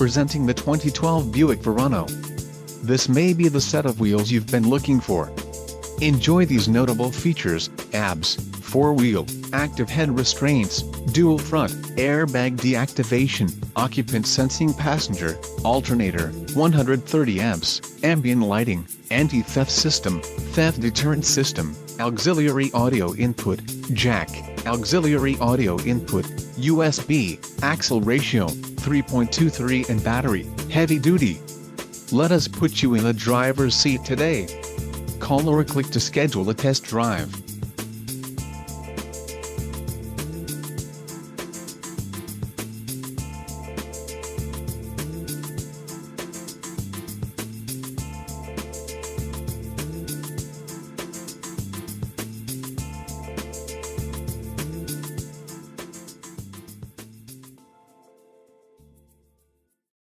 presenting the 2012 Buick Verano. This may be the set of wheels you've been looking for. Enjoy these notable features, ABS, 4-wheel, active head restraints, dual front, airbag deactivation, occupant sensing passenger, alternator, 130 amps, ambient lighting, anti-theft system, theft deterrent system, auxiliary audio input, jack, auxiliary audio input, USB, axle ratio, 3.23 and battery, heavy duty. Let us put you in the driver's seat today. Call or click to schedule a test drive.